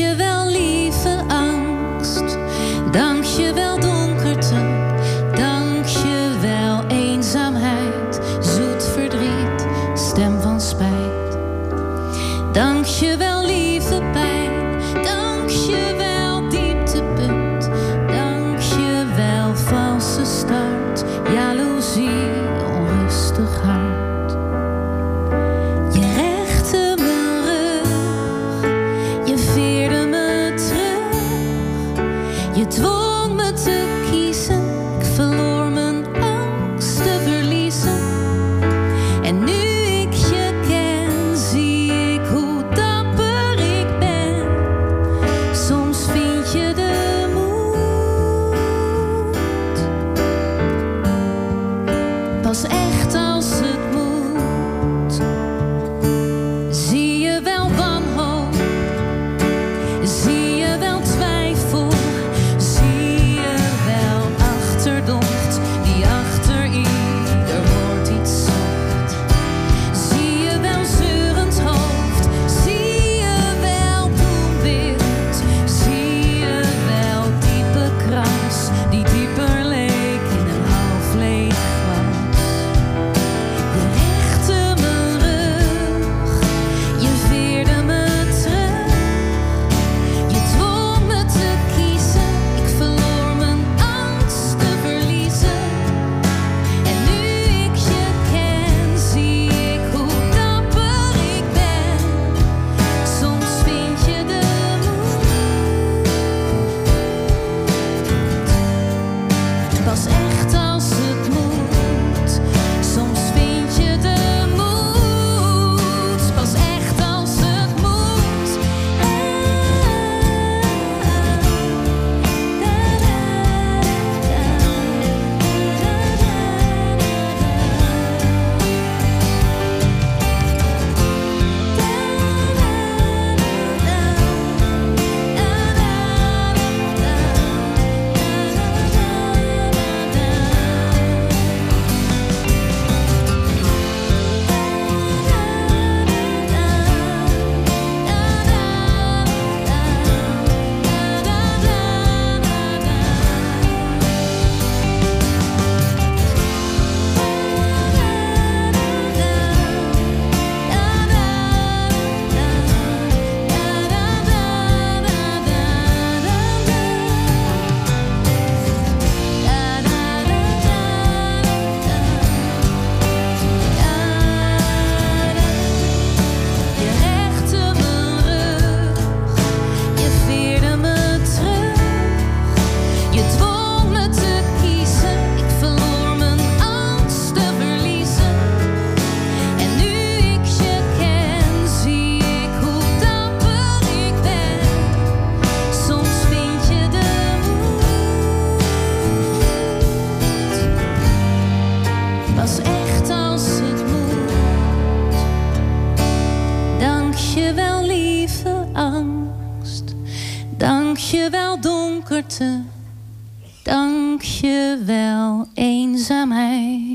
you Je dwong me te kiezen, verloor mijn angst te verliezen. En nu ik je ken, zie ik hoe dapper ik ben. Soms vind je de moed. Pas echt als het moet. Zie je wel wanhoop? Zie angst. Dank je wel donkerte, dank je wel eenzaamheid.